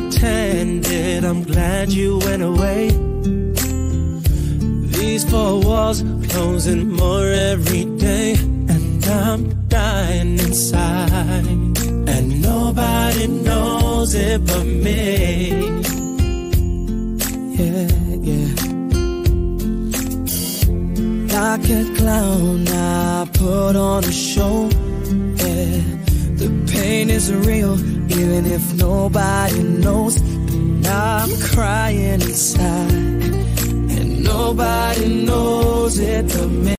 pretended. I'm glad you went away. These four walls closing more every day, and I'm dying inside. And nobody knows it but me. Yeah, yeah. Like a clown, I put on a show. Is real, even if nobody knows. And I'm crying inside, and nobody knows it.